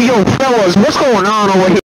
yo, fellas, what's going on over here?